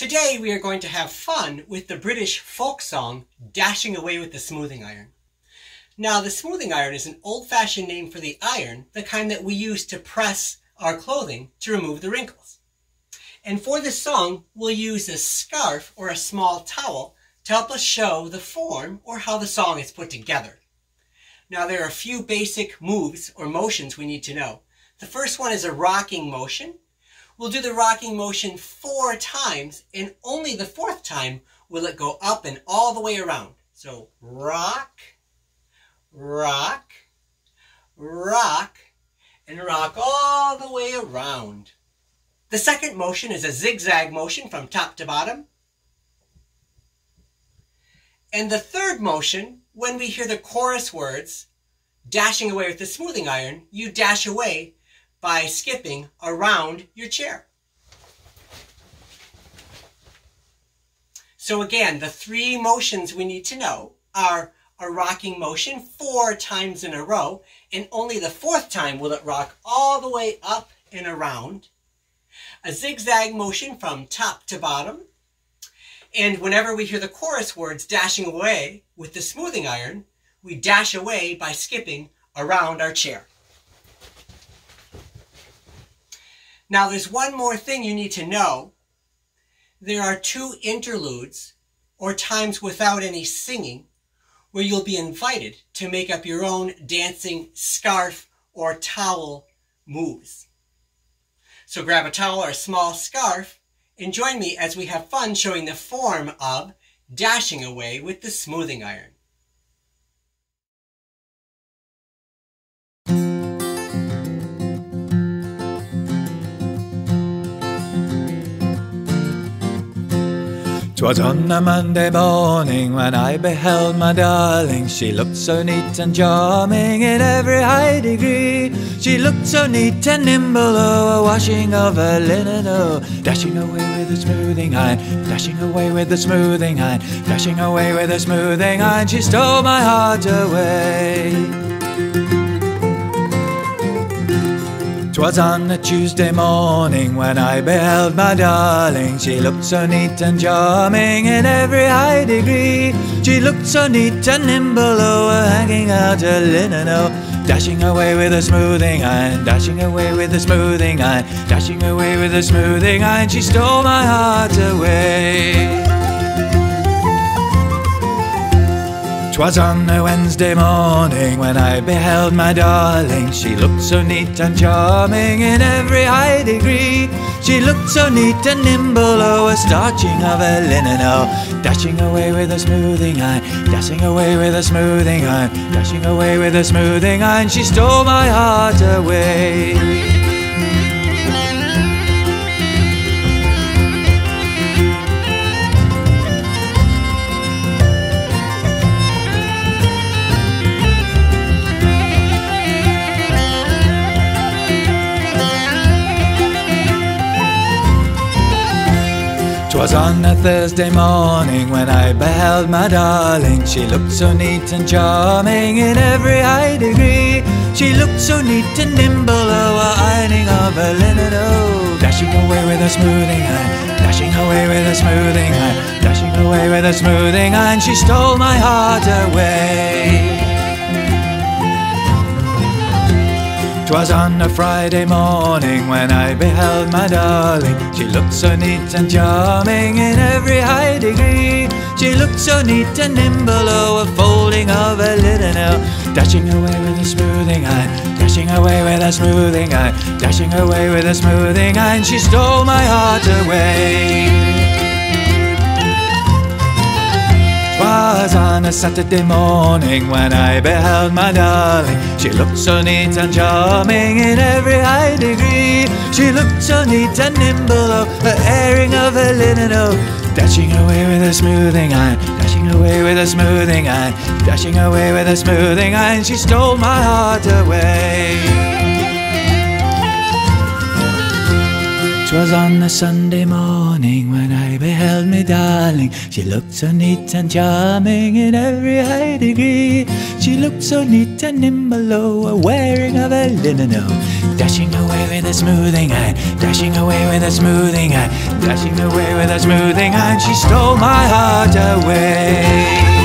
Today we are going to have fun with the British folk song Dashing Away with the Smoothing Iron. Now the smoothing iron is an old-fashioned name for the iron, the kind that we use to press our clothing to remove the wrinkles. And for this song, we'll use a scarf or a small towel to help us show the form or how the song is put together. Now there are a few basic moves or motions we need to know. The first one is a rocking motion, We'll do the rocking motion four times, and only the fourth time will it go up and all the way around. So rock, rock, rock, and rock all the way around. The second motion is a zigzag motion from top to bottom. And the third motion, when we hear the chorus words, dashing away with the smoothing iron, you dash away by skipping around your chair. So again, the three motions we need to know are a rocking motion four times in a row, and only the fourth time will it rock all the way up and around. A zigzag motion from top to bottom. And whenever we hear the chorus words dashing away with the smoothing iron, we dash away by skipping around our chair. Now there's one more thing you need to know. There are two interludes, or times without any singing, where you'll be invited to make up your own dancing scarf or towel moves. So grab a towel or a small scarf and join me as we have fun showing the form of dashing away with the smoothing iron. 'Twas on a Monday morning when I beheld my darling. She looked so neat and charming in every high degree. She looked so neat and nimble, oh, a washing of her linen, oh, dashing away with a smoothing iron, dashing away with a smoothing iron, dashing away with a smoothing iron. She stole my heart away. 'Twas on a Tuesday morning when I beheld my darling. She looked so neat and charming in every high degree. She looked so neat and nimble, oh, hanging out her linen, oh, dashing away with a smoothing iron, dashing away with a smoothing iron, dashing away with a smoothing iron. She stole my heart away. 'Twas on a Wednesday morning when I beheld my darling. She looked so neat and charming in every high degree. She looked so neat and nimble, oh, a starching of her linen, oh, dashing away with a smoothing iron, dashing away with a smoothing iron, dashing away with a smoothing iron. She stole my heart away. 'Twas on a Thursday morning when I beheld my darling. She looked so neat and charming in every high degree. She looked so neat and nimble, oh, a ironing of her linen, oh, dashing away with a smoothing iron, dashing away with a smoothing iron, dashing away with a smoothing iron. She stole my heart away. 'Twas on a Friday morning when I beheld my darling. She looked so neat and charming in every high degree. She looked so neat and nimble, oh, a folding of a linen, oh, dashing away with a smoothing eye, dashing away with a smoothing eye, dashing away with a smoothing eye, and She stole my heart away. Was on a Saturday morning when I beheld my darling. She looked so neat and charming in every high degree. She looked so neat and nimble, oh, the airing of her linen, oh, dashing away with a smoothing iron, dashing away with a smoothing iron, dashing away with a smoothing iron. She stole my heart away. 'Twas on a Sunday morning when I beheld me darling. She looked so neat and charming in every high degree. She looked so neat and nimble, oh, wearing of a linen, oh, dashing away with a smoothing hand, dashing away with a smoothing hand, dashing away with a smoothing hand. She stole my heart away.